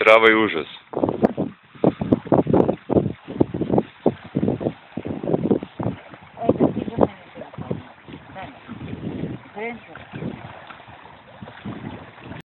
Травий ужас. Это ти до мене телефон. Женщина.